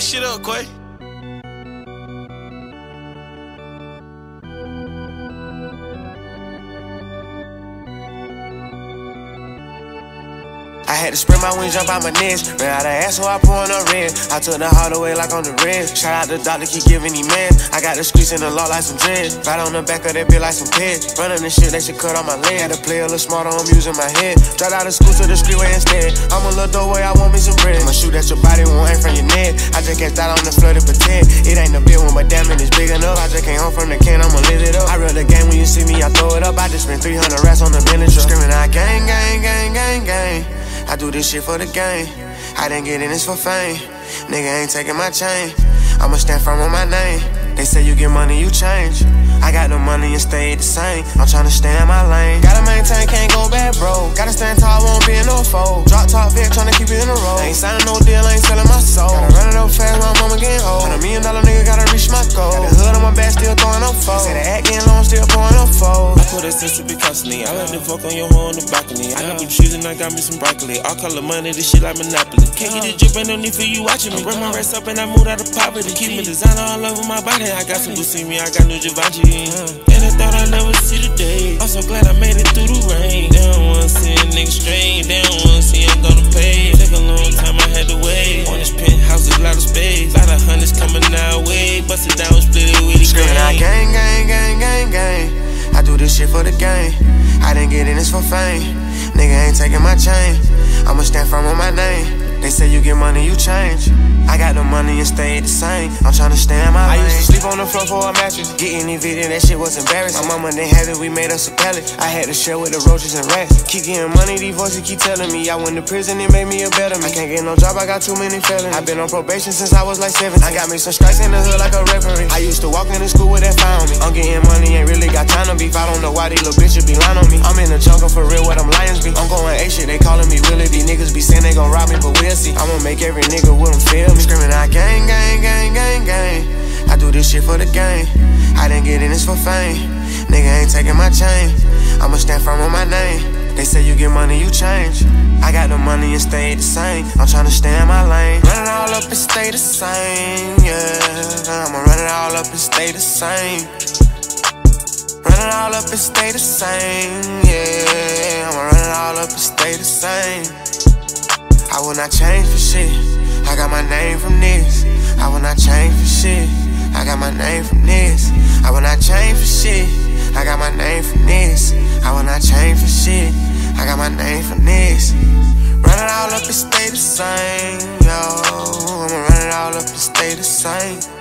shit up, Quay. I had to spread my wings, jump out my nest. Ran out of ass, so I on a red. I took the hard away like on the red. Shout out the doctor, keep giving me man. I got the streets in the law like some dread. Right on the back of that bitch like some pit. Running the shit, they should cut on my leg. Had to play a little smarter, I'm using my head. Dropped out of school to the streetway instead. I'm a little doorway, I want me some bread. I'ma shoot at your body, won't aim from your neck. Just that on the flood to pretend. It ain't a big one, but damn it, it's big enough. I just came home from the can, I'ma lit it up. I reel the game when you see me, I throw it up. I just spent 300 rats on the truck. Screaming out gang, gang, gang, gang, gang. I do this shit for the game. I didn't get in this for fame. Nigga ain't taking my chain. I'ma stand firm on my name. They say you get money, you change. I got the money and stay the same. I'm tryna stay in my lane. Gotta maintain, can't go bad, bro. Gotta stand foes. Say the act getting long, still pouring up foes. I put a sense to be constantly. I let the fuck on your hoe on the balcony. I got blue cheese and I got me some broccoli. All color money, this shit like Monopoly. Can't get a oh. drip, ain't no need for you watching me. Run my rest up and I moved out of poverty. Keep me designer all over my body. I got some Buscemi, I got new Givenchy. And I thought I'd never see the day. I'm so glad I made it through the rain. They don't wanna see a nigga straight. They don't wanna for the game. I didn't get in this for fame. Nigga ain't taking my chain. I'ma stand firm on my name. They say you get money, you change. I got the money and stay the same. I'm tryna stay in my lane. I used to sleep on the floor for a mattress. Getting evicted, that shit was embarrassing. My mama didn't have it, we made us a pallet. I had to share with the roaches and rats. Keep getting money, these voices keep telling me. I went to prison, it made me a better man. I can't get no job, I got too many felons. i been on probation since I was like 17. I got me some strikes in the hood like a referee. I used to walk into school with that on me. I'm getting money, ain't really got time to beef. I don't know why these little bitches be lying on me. I'm in the jungle for real, where them lions be. I'm going A shit, they calling me Willie. These niggas be saying they gon' rob me, but we'll see. I'ma make every nigga this for fame. Nigga ain't taking my chain. I'ma stand firm on my name. They say you get money, you change. I got the money and stay the same. I'm tryna stay in my lane. Run it all up and stay the same, yeah. I'ma run it all up and stay the same. Run it all up and stay the same, yeah. I'ma run it all up and stay the same. I will not change for shit. I got my name from this. I will not change for shit. I got my name from this. I will not change for shit. I got my name from this. I will not change for shit. I got my name from this. Run it all up and stay the same, yo. I'ma run it all up and stay the same.